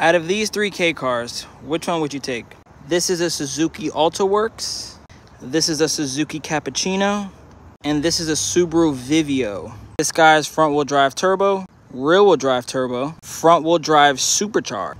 Out of these three kei cars, which one would you take? This is a Suzuki Alto Works. This is a Suzuki Cappuccino. And this is a Subaru Vivio. This guy's front wheel drive turbo, rear wheel drive turbo, front wheel drive supercharged.